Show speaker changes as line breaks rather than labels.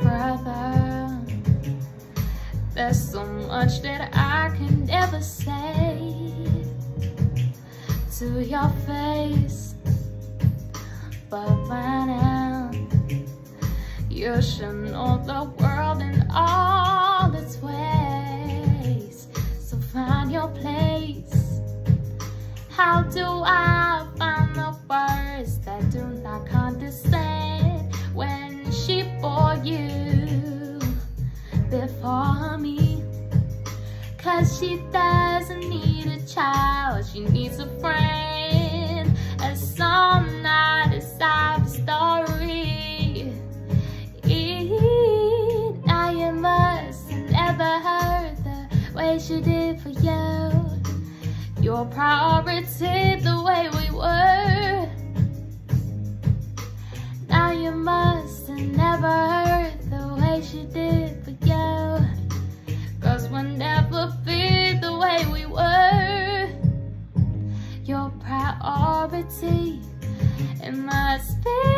brother. There's so much that I can never say to your face. But by now, you should know the world in all its ways. So find your place. How do I find the words that do not condescend when me? Cause she doesn't need a child, she needs a friend. And some night inside the story. Now you must never hurt the way she did for you. Your priority the way we were. Now you must never hurt the way she did for you. We'll never be the way we were. Your priority, it must be.